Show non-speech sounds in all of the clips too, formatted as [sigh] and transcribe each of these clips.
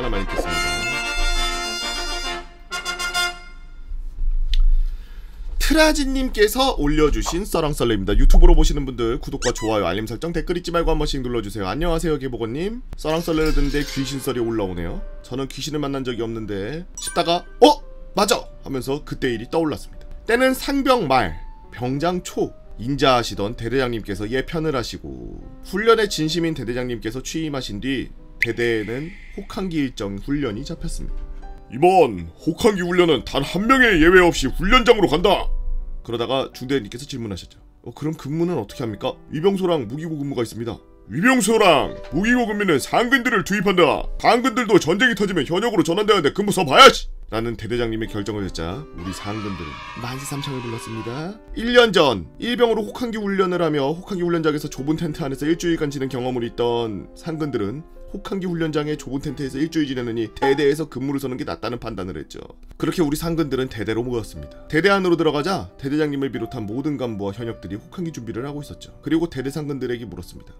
하나만 읽겠습니다. 트라진님께서 올려주신 썰랑썰레입니다. 유튜브로 보시는 분들 구독과 좋아요, 알림 설정, 댓글 잊지 말고 한 번씩 눌러주세요. 안녕하세요, 개보건님. 썰랑썰레를 듣는데 귀신썰이 올라오네요. 저는 귀신을 만난 적이 없는데 싶다가 어? 맞아! 하면서 그때 일이 떠올랐습니다. 때는 상병 말, 병장 초, 인자하시던 대대장님께서 예편을 하시고 훈련에 진심인 대대장님께서 취임하신 뒤 대대에는 혹한기 일정 훈련이 잡혔습니다. 이번 혹한기 훈련은 단 한 명의 예외 없이 훈련장으로 간다. 그러다가 중대님께서 질문하셨죠. 어, 그럼 근무는 어떻게 합니까? 위병소랑 무기고 근무가 있습니다. 위병소랑 무기고 근무는 상근들을 투입한다. 상근들도 전쟁이 터지면 현역으로 전환되는데 근무 서봐야지. 라는 대대장님의 결정을 듣자 우리 상근들은 만시삼창을 불렀습니다. 1년 전 일병으로 혹한기 훈련을 하며 혹한기 훈련장에서 좁은 텐트 안에서 일주일간 지낸 경험을 있던 상근들은 혹한기 훈련장의 좁은 텐트에서 일주일 지내느니 대대에서 근무를 서는 게 낫다는 판단을 했죠. 그렇게 우리 상근들은 대대로 모였습니다. 대대 안으로 들어가자 대대장님을 비롯한 모든 간부와 현역들이 혹한기 준비를 하고 있었죠. 그리고 대대 상근들에게 물었습니다.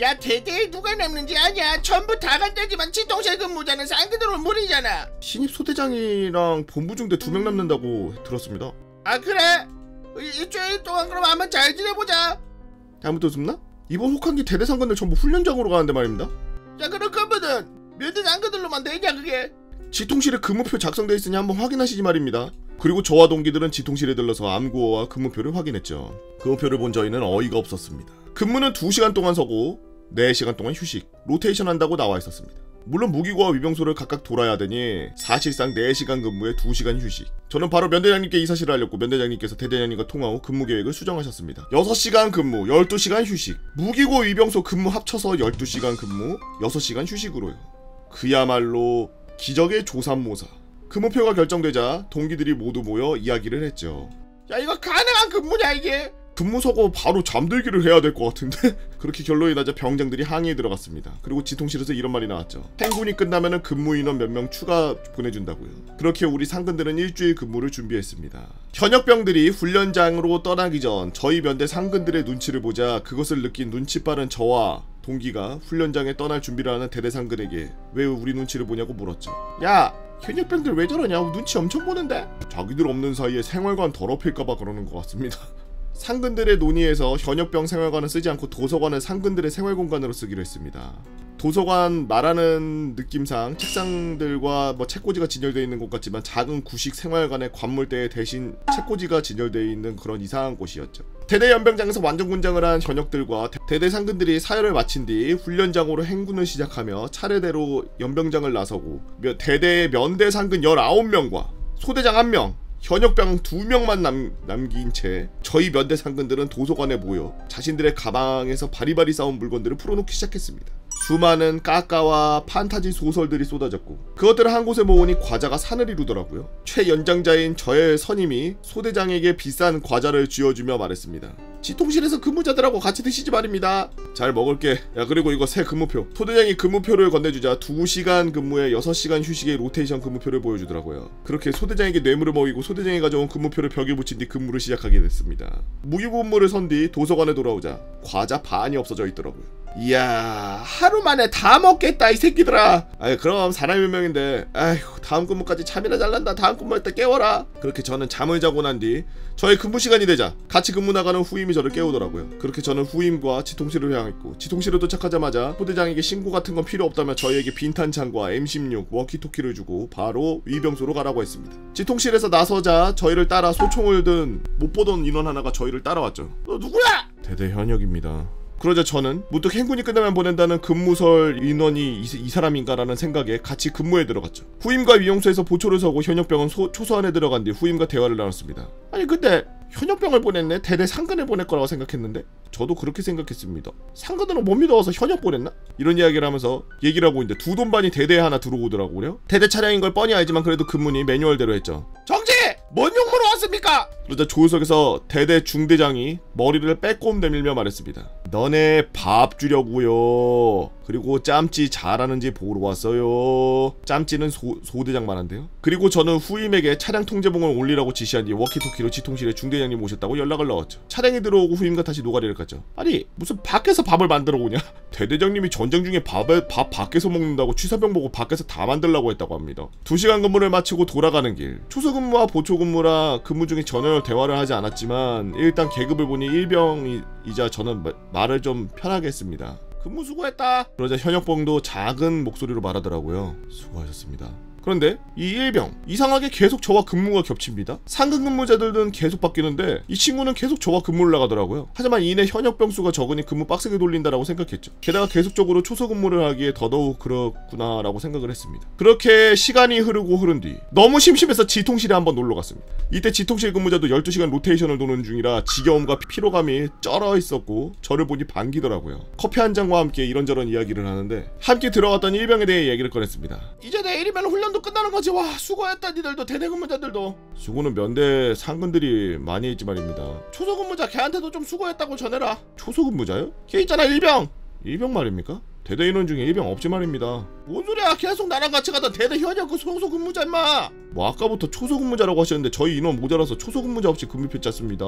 야 대대에 누가 남는지 아냐? 전부 다 간다지만 지통실 근무자는 상근으로 무리잖아. 신입 소대장이랑 본부 중대 두 명 남는다고 들었습니다. 아 그래? 이- 일주일 동안 그럼 한번 잘 지내보자. 아무도 없나? 이번 혹한기 대대 상근들 전부 훈련장으로 가는데 말입니다. 자 그럼 그분은 몇대 상근들로만 되냐 그게? 지통실에 근무표 작성돼 있으니 한번 확인하시지 말입니다. 그리고 저와 동기들은 지통실에 들러서 암구어와 근무표를 확인했죠. 근무표를 본 저희는 어이가 없었습니다. 근무는 2시간 동안 서고 4시간 동안 휴식, 로테이션 한다고 나와 있었습니다. 물론 무기고와 위병소를 각각 돌아야 되니 사실상 4시간 근무에 2시간 휴식. 저는 바로 면대장님께 이 사실을 알렸고 면대장님께서 대대장님과 통화 후 근무 계획을 수정하셨습니다. 6시간 근무, 12시간 휴식. 무기고 위병소 근무 합쳐서 12시간 근무, 6시간 휴식으로요. 그야말로 기적의 조삼모사. 근무표가 결정되자 동기들이 모두 모여 이야기를 했죠. 야 이거 가능한 근무냐 이게? 근무 서고 바로 잠들기를 해야 될 것 같은데 [laughs] 그렇게 결론이 나자 병장들이 항의에 들어갔습니다. 그리고 지통실에서 이런 말이 나왔죠. 행군이 끝나면은 근무 인원 몇 명 추가 보내준다고요. 그렇게 우리 상근들은 일주일 근무를 준비했습니다. 현역병들이 훈련장으로 떠나기 전 저희 면대 상근들의 눈치를 보자 그것을 느낀 눈치 빠른 저와 동기가 훈련장에 떠날 준비를 하는 대대 상근에게 왜 우리 눈치를 보냐고 물었죠. 야 현역병들 왜 저러냐? 눈치 엄청 보는데. 자기들 없는 사이에 생활관 더럽힐까봐 그러는 것 같습니다. [laughs] 상근들의 논의에서 현역병 생활관을 쓰지 않고 도서관을 상근들의 생활 공간으로 쓰기로 했습니다. 도서관 말하는 느낌상 책상들과 뭐 책꽂이가 진열되어 있는 곳 같지만 작은 구식 생활관의 관물대에 대신 책꽂이가 진열되어 있는 그런 이상한 곳이었죠. 대대 연병장에서 완전 군장을 한 현역들과 대- 대대 상근들이 사열을 마친 뒤 훈련장으로 행군을 시작하며 차례대로 연병장을 나서고 며- 대대 면대 상근 19명과 소대장 1명, 현역병 2명만 남, 남긴 채 저희 면대 상근들은 도서관에 모여 자신들의 가방에서 바리바리 쌓은 물건들을 풀어놓기 시작했습니다. 수많은 까까와 판타지 소설들이 쏟아졌고 그것들을 한 곳에 모으니 과자가 산을 이루더라고요. 최연장자인 저의 선임이 소대장에게 비싼 과자를 쥐어주며 말했습니다. 지통실에서 근무자들하고 같이 드시지 말입니다. 잘 먹을게. 야 그리고 이거 새 근무표. 소대장이 근무표를 건네주자 2시간 근무에 6시간 휴식의 로테이션 근무표를 보여주더라고요. 그렇게 소대장에게 뇌물을 먹이고 소대장이 가져온 근무표를 벽에 붙인 뒤 근무를 시작하게 됐습니다. 무기고 근무를 선 뒤 도서관에 돌아오자 과자 반이 없어져 있더라고요. 이야 하루 만에 다 먹겠다 이 새끼들아. 아이 그럼 사람이 몇 명인데. 아휴 다음 근무까지 잠이나 잘난다. 다음 근무할 때 깨워라. 그렇게 저는 잠을 자고 난 뒤 저의 근무 시간이 되자 같이 근무 나가는 후임이 저를 깨우더라고요. 그렇게 저는 후임과 지통실을 향했고 지통실에 도착하자마자 부대장에게 신고 같은 건 필요 없다며 저희에게 빈탄창과 M16 워키토키를 주고 바로 위병소로 가라고 했습니다. 지통실에서 나서자 저희를 따라 소총을 든 못 보던 인원 하나가 저희를 따라왔죠. 너 누구야? 대대 현역입니다. 그러자 저는 문득 행군이 끝나면 보낸다는 근무설 인원이 이, 이 사람인가라는 생각에 같이 근무에 들어갔죠. 후임과 위용소에서 보초를 서고 현역병은 소- 초소 안에 들어간 뒤 후임과 대화를 나눴습니다. 아니 근데 현역병을 보냈네? 대대 상근을 보낼 거라고 생각했는데 저도 그렇게 생각했습니다. 상근으로 못 믿어와서 현역 보냈나? 이런 이야기를 하면서 얘기를 하고 있는데 두 돈반이 대대에 하나 들어오더라고요. 대대 차량인 걸 뻔히 알지만 그래도 근무니 매뉴얼대로 했죠. 정지! 뭔 용무로 왔습니까? 그러자 조석에서 대대 중대장이 머리를 빼꼼 내밀며 말했습니다. 너네 밥 주려고요. 그리고 짬찌 잘하는지 보러 왔어요. 짬찌는 소, 소대장 말한데요. 그리고 저는 후임에게 차량 통제봉을 올리라고 지시한 뒤 워키토키로 지통실에 중대장님 오셨다고 연락을 넣었죠. 차량이 들어오고 후임과 다시 노가리를 갔죠. 아니 무슨 밖에서 밥을 만들어 오냐? [laughs] 대대장님이 전쟁 중에 밥을 밥 밖에서 먹는다고 취사병 보고 밖에서 다 만들라고 했다고 합니다. 2시간 근무를 마치고 돌아가는 길. 초소 근무와 보초 근무라 근무 중에 전혀 대화를 하지 않았지만 일단 계급을 보니 일병이자 저는 마- 말을 좀 편하게 했습니다. 근무 수고했다. 그러자 현역병도 작은 목소리로 말하더라고요. 수고하셨습니다. 그런데 이 일병 이상하게 계속 저와 근무가 겹칩니다. 상근 근무자들은 계속 바뀌는데 이 친구는 계속 저와 근무를 나가더라고요. 하지만 이내 현역 병수가 적으니 근무 빡세게 돌린다라고 생각했죠. 게다가 계속적으로 초소 근무를 하기에 더더욱 그렇구나라고 생각을 했습니다. 그렇게 시간이 흐르고 흐른 뒤 너무 심심해서 지통실에 한번 놀러 갔습니다. 이때 지통실 근무자도 12시간 로테이션을 도는 중이라 지겨움과 피로감이 쩔어 있었고 저를 보니 반기더라고요. 커피 한 잔과 함께 이런저런 이야기를 하는데 함께 들어갔던 일병에 대해 얘기를 꺼냈습니다. 이제 내일이면 훈련 도 끝나는 거지 와 수고했다 니들도 대대 근무자들도 수고는 면대 상근들이 많이 했지 말입니다. 초소 근무자 걔한테도 좀 수고했다고 전해라 초소 근무자요? 걔 있잖아 일병 일병 말입니까? 대대 인원 중에 일병 없지 말입니다. 뭔 소리야 계속 나랑 같이 가던 대대 현역 그 초소 근무자 임마 뭐 아까부터 초소 근무자라고 하셨는데 저희 인원 모자라서 초소 근무자 없이 근무표 짰습니다.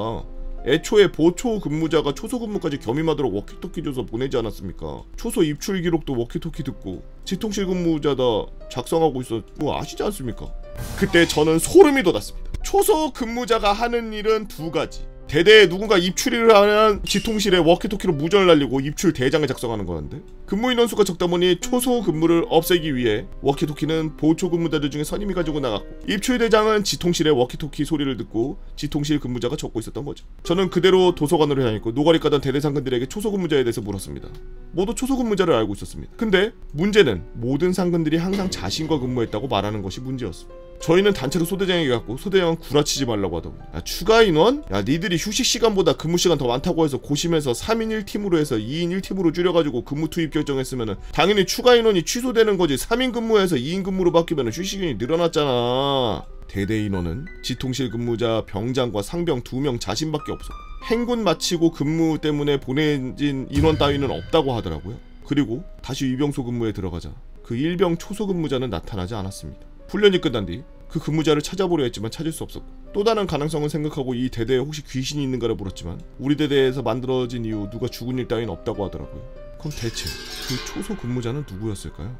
애초에 보초 근무자가 초소 근무까지 겸임하도록 워키토키 줘서 보내지 않았습니까? 초소 입출 기록도 워키토키 듣고 지통실 근무자가 다 작성하고 있는 거 아시지 않습니까? 그때 저는 소름이 돋았습니다. 초소 근무자가 하는 일은 두 가지. 대대에 누군가 입출을 하면 지통실에 워키토키로 무전을 날리고 입출 대장을 작성하는 거였는데 근무 인원 수가 적다 보니 초소 근무를 없애기 위해 워키토키는 보초 근무자들 중에 선임이 가지고 나갔고 입출 대장은 지통실에 워키토키 소리를 듣고 지통실 근무자가 적고 있었던 거죠. 저는 그대로 도서관으로 향했고 노가리 까던 대대 상근들에게 초소 근무자에 대해서 물었습니다. 모두 초소 근무자를 알고 있었습니다. 근데 문제는 모든 상근들이 항상 자신과 근무했다고 말하는 것이 문제였습니다. 저희는 단체로 소대장에게 갔고 소대장은 구라치지 말라고 하더군요. 야 추가 인원? 야 니들이 휴식 시간보다 근무 시간 더 많다고 해서 고심해서 3인 1팀으로 해서 2인 1팀으로 줄여가지고 근무 투입 결정했으면은 당연히 추가 인원이 취소되는 거지 3인 근무에서 2인 근무로 바뀌면 휴식 인원이 늘어났잖아. 대대 인원은 지통실 근무자 병장과 상병 2명 자신밖에 없어. 행군 마치고 근무 때문에 보내진 인원 따위는 없다고 하더라고요. 그리고 다시 위병소 근무에 들어가자 그 일병 초소 근무자는 나타나지 않았습니다. 훈련이 끝난 뒤 그 근무자를 찾아보려 했지만 찾을 수 없었고 또 다른 가능성을 생각하고 이 대대에 혹시 귀신이 있는가를 물었지만 우리 대대에서 만들어진 이후 누가 죽은 일 따윈 없다고 하더라고요. 그럼 대체 그 초소 근무자는 누구였을까요?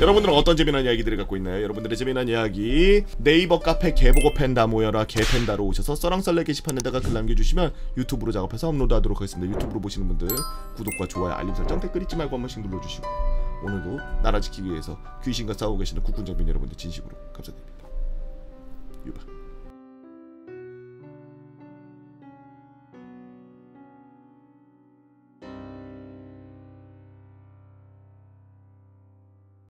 여러분들은 어떤 재미난 이야기들을 갖고 있나요? 여러분들의 재미난 이야기 네이버 카페 개보고 팬다 모여라 개팬다로 오셔서 써랑썰레 게시판에다가 글 남겨주시면 유튜브로 작업해서 업로드하도록 하겠습니다. 유튜브로 보시는 분들 구독과 좋아요 알림 설정 댓글 잊지 말고 한 번씩 눌러주시고 오늘도 나라 지키기 위해서 귀신과 싸우고 계시는 국군 장병 여러분들 진심으로 감사드립니다. 유바.